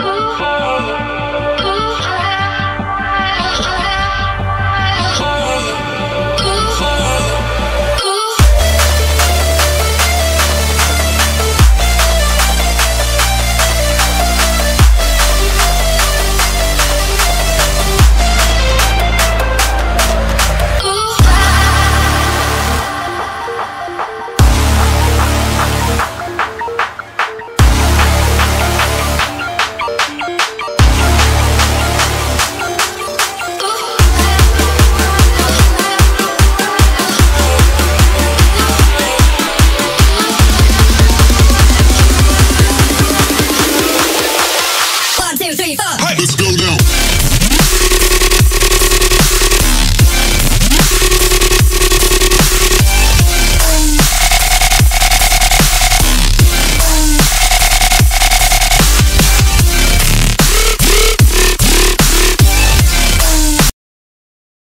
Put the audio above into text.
oh.